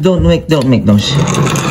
don't make don't make no shit.